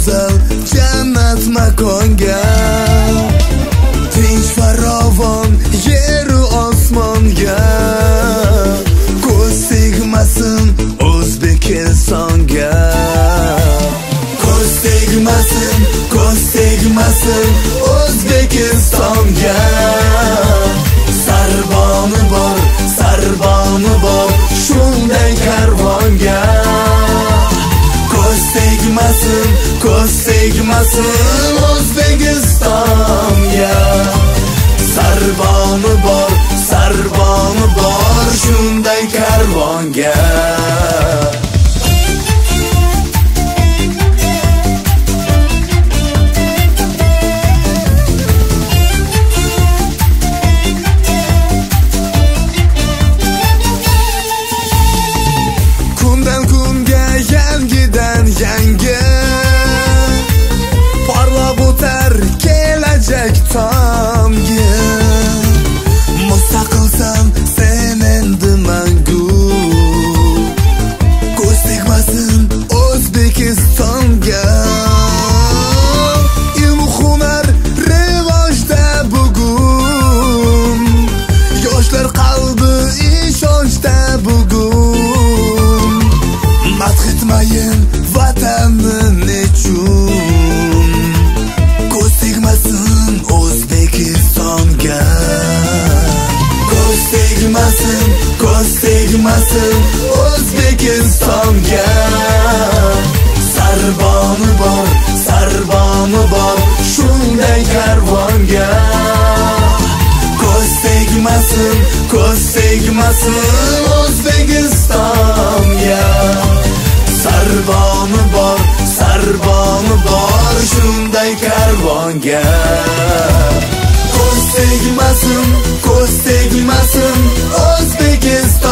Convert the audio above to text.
go'zal jannat makonga tinch farovon yeru osmonga ko'z tegmasin o'zbek insonga ko'z tegmasin ko'z tegmasin o'zbekistonga sarboni bor sarboni bor shunday karvonga ko'z tegmasin Costei de maçã Los Vegas tegmasin ko'z tegmasin o'zbekistonga sarboni bor sarboni bor shunday karvonga ko'z tegmasin ko'z tegmasin o'zbekistonga sarboni bor sarboni bor shunday karvonga tegmasin ko'z tegmasin o'zbekiston